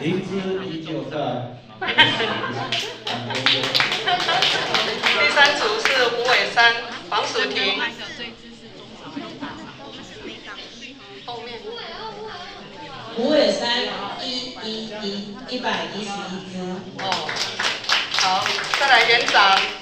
灵芝依旧在。第三组是胡伟山、黄淑婷。后面。胡伟山一一一一百一十一只。哦，好，再来园长。